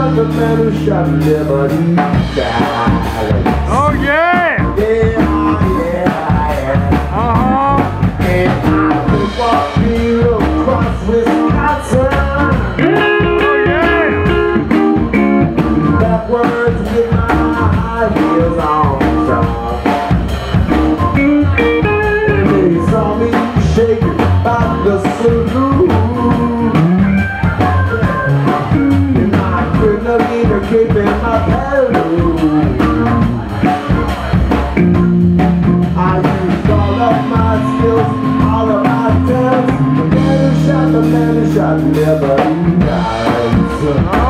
not the man who shot everybody down. in my bedroom. I used all of my skills, all of my talents. The man who shot the man who shot never dies.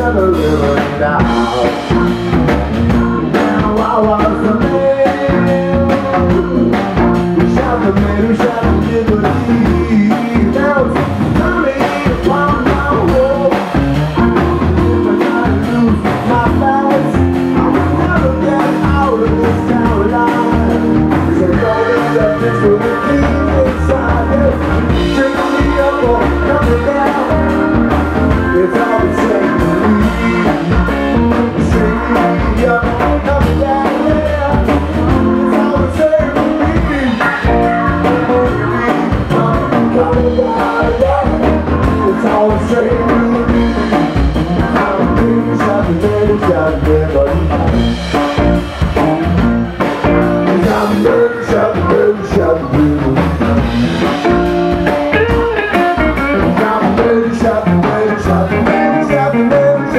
to the river now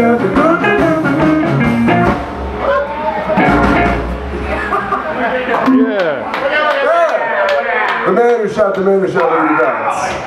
Yeah. The man who shot the man who shot the man.